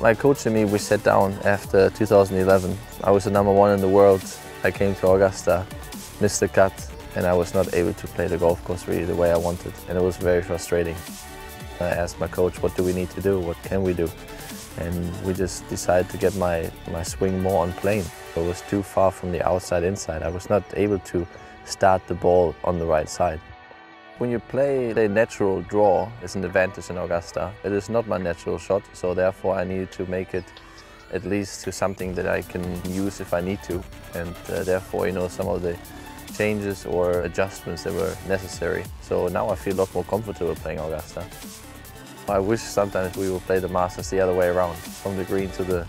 My coach and me, we sat down after 2011. I was the number one in the world. I came to Augusta, missed the cut, and I was not able to play the golf course really the way I wanted. And it was very frustrating. I asked my coach, what do we need to do? What can we do? And we just decided to get my, my swing more on plane. It was too far from the outside inside. I was not able to start the ball on the right side. When you play the natural draw, it's an advantage in Augusta. It is not my natural shot, so therefore I need to make it at least to something that I can use if I need to. And uh, therefore, you know, some of the changes or adjustments that were necessary. So now I feel a lot more comfortable playing Augusta. I wish sometimes we would play the Masters the other way around, from the green to the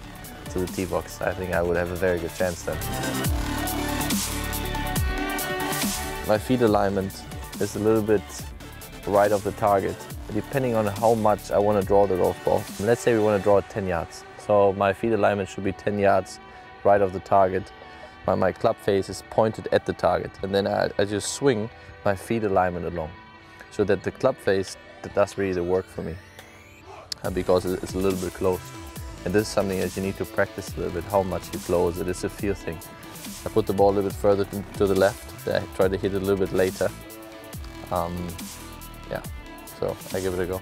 to the tee box. I think I would have a very good chance then. My feet alignment is a little bit right of the target, depending on how much I want to draw the golf ball. Let's say we want to draw 10 yards. So my feet alignment should be 10 yards right of the target. My, my club face is pointed at the target. And then I, I just swing my feet alignment along so that the club face does really the work for me because it's a little bit closed. And this is something that you need to practice a little bit, how much you close it. It's a feel thing. I put the ball a little bit further to the left. I try to hit it a little bit later. Um, yeah, so I give it a go.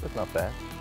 That's not bad.